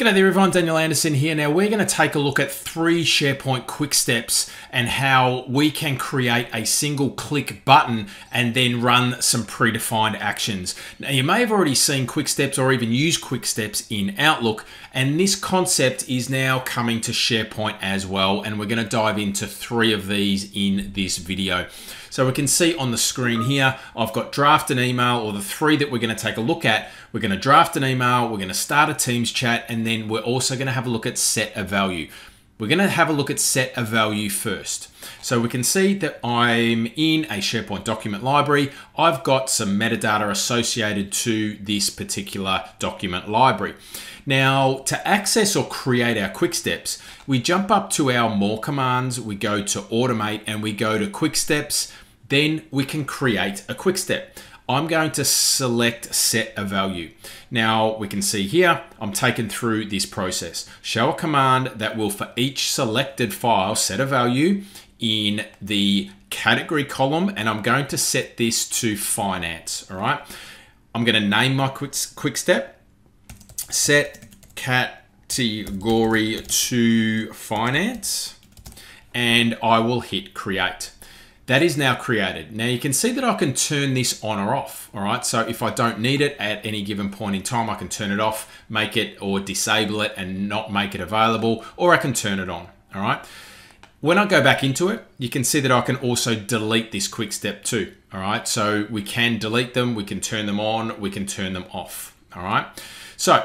G'day there everyone, Daniel Anderson here. Now we're going to take a look at three SharePoint quick steps and how we can create a single click button and then run some predefined actions. Now you may have already seen quick steps or even used quick steps in Outlook and this concept is now coming to SharePoint as well and we're going to dive into three of these in this video. So we can see on the screen here, I've got draft an email or the three that we're going to take a look at. We're going to draft an email, we're going to start a Teams chat, and then we're also going to have a look at set a value. We're going to have a look at set a value first. So we can see that I'm in a SharePoint document library. I've got some metadata associated to this particular document library. Now, to access or create our quick steps, we jump up to our more commands, we go to automate and we go to quick steps, then we can create a quick step. I'm going to select set a value. Now we can see here, I'm taken through this process. Show a command that will for each selected file set a value in the category column and I'm going to set this to finance, all right? I'm gonna name my quick, quick step set category to finance and I will hit create. That is now created. Now you can see that I can turn this on or off, all right? So if I don't need it at any given point in time, I can turn it off, make it or disable it and not make it available, or I can turn it on, all right? When I go back into it, you can see that I can also delete this quick step too, all right? So we can delete them, we can turn them on, we can turn them off, all right? So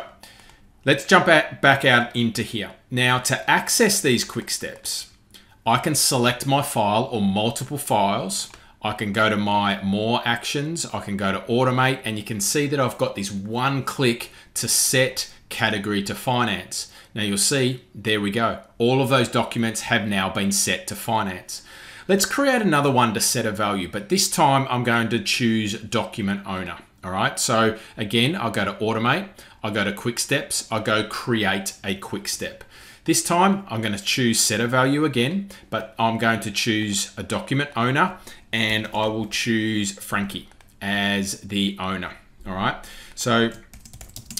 Let's jump back out into here. Now to access these quick steps, I can select my file or multiple files. I can go to my more actions. I can go to automate and you can see that I've got this one click to set category to finance. Now you'll see, there we go. All of those documents have now been set to finance. Let's create another one to set a value, but this time I'm going to choose document owner. All right, so again, I'll go to automate. I'll go to quick steps, I'll go create a quick step. This time I'm going to choose set a value again, but I'm going to choose a document owner and I will choose Frankie as the owner. All right. So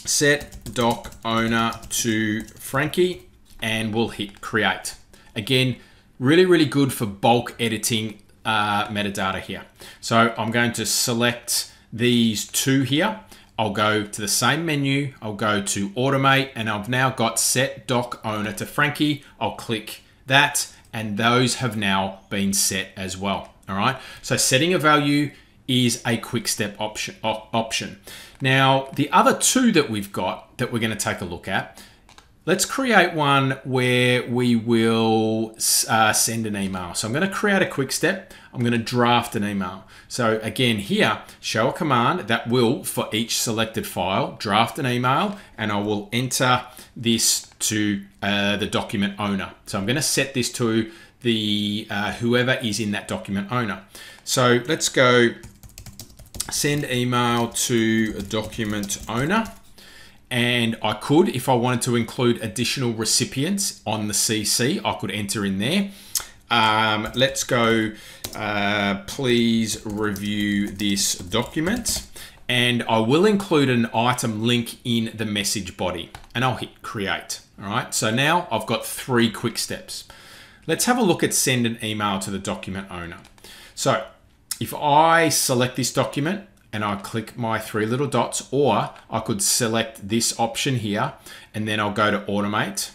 set doc owner to Frankie and we'll hit create. Again, really, really good for bulk editing uh, metadata here. So I'm going to select these two here I'll go to the same menu, I'll go to automate, and I've now got set doc owner to Frankie. I'll click that, and those have now been set as well. All right, so setting a value is a quick step option. option. Now, the other two that we've got that we're going to take a look at, let's create one where we will uh, send an email. So I'm going to create a quick step. I'm going to draft an email. So again, here, show a command that will, for each selected file, draft an email, and I will enter this to uh, the document owner. So I'm going to set this to the uh, whoever is in that document owner. So let's go send email to a document owner. And I could, if I wanted to include additional recipients on the CC, I could enter in there. Um, let's go, uh, please review this document. And I will include an item link in the message body and I'll hit create. All right, so now I've got three quick steps. Let's have a look at send an email to the document owner. So if I select this document and I click my three little dots, or I could select this option here and then I'll go to automate.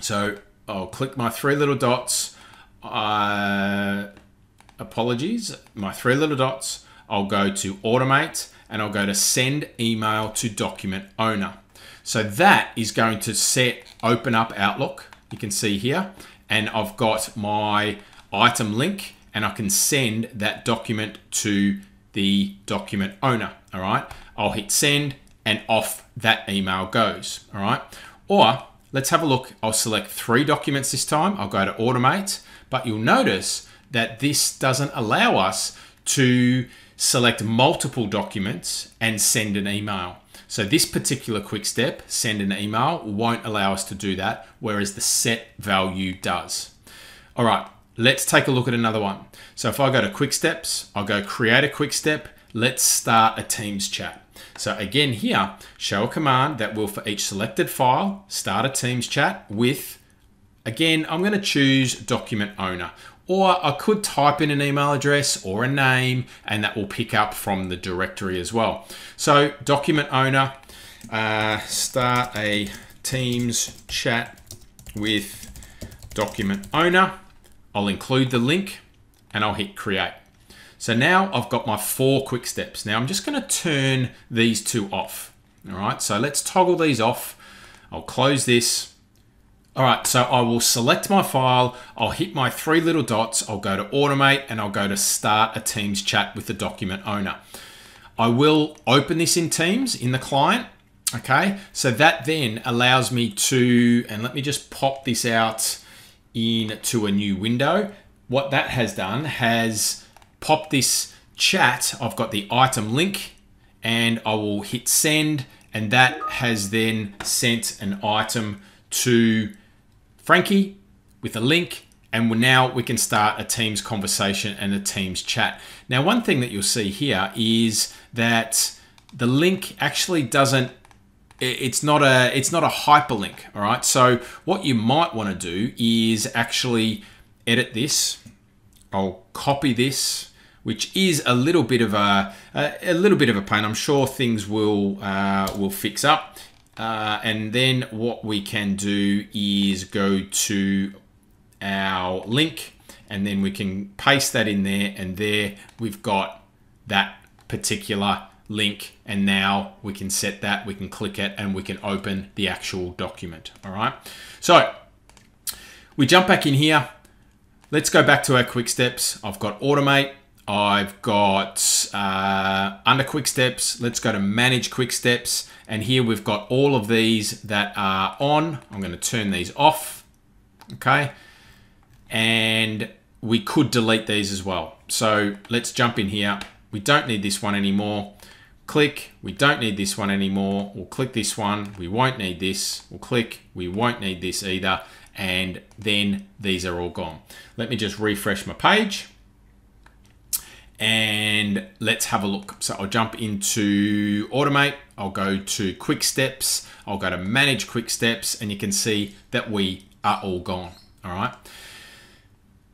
So I'll click my three little dots. Uh, apologies, my three little dots. I'll go to automate and I'll go to send email to document owner. So that is going to set open up Outlook. You can see here, and I've got my item link and I can send that document to the document owner. All right. I'll hit send and off that email goes. All right. Or Let's have a look. I'll select three documents this time. I'll go to automate, but you'll notice that this doesn't allow us to select multiple documents and send an email. So this particular quick step, send an email, won't allow us to do that, whereas the set value does. All right, let's take a look at another one. So if I go to quick steps, I'll go create a quick step. Let's start a Teams chat. So again here, show a command that will for each selected file, start a Teams chat with, again, I'm gonna choose document owner. Or I could type in an email address or a name and that will pick up from the directory as well. So document owner, uh, start a Teams chat with document owner. I'll include the link and I'll hit create. So now I've got my four quick steps. Now I'm just gonna turn these two off. All right, so let's toggle these off. I'll close this. All right, so I will select my file. I'll hit my three little dots. I'll go to automate and I'll go to start a Teams chat with the document owner. I will open this in Teams in the client. Okay, so that then allows me to, and let me just pop this out into a new window. What that has done has popped this chat, I've got the item link and I will hit send and that has then sent an item to Frankie with a link and now we can start a Teams conversation and a Teams chat. Now, one thing that you'll see here is that the link actually doesn't it's not a it's not a hyperlink all right so what you might want to do is actually edit this i'll copy this which is a little bit of a, a, little bit of a pain. I'm sure things will uh, will fix up. Uh, and then what we can do is go to our link and then we can paste that in there and there we've got that particular link and now we can set that we can click it and we can open the actual document all right so we jump back in here let's go back to our quick steps I've got automate I've got uh, under quick steps. Let's go to manage quick steps. And here we've got all of these that are on. I'm going to turn these off. Okay. And we could delete these as well. So let's jump in here. We don't need this one anymore. Click, we don't need this one anymore. We'll click this one. We won't need this. We'll click, we won't need this either. And then these are all gone. Let me just refresh my page and let's have a look. So I'll jump into automate. I'll go to quick steps. I'll go to manage quick steps and you can see that we are all gone. All right.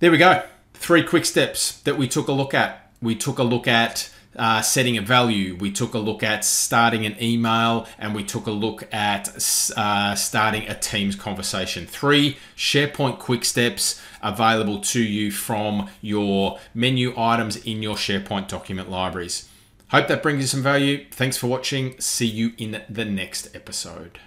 There we go. Three quick steps that we took a look at. We took a look at uh, setting a value. We took a look at starting an email and we took a look at uh, starting a Teams conversation. Three SharePoint quick steps available to you from your menu items in your SharePoint document libraries. Hope that brings you some value. Thanks for watching. See you in the next episode.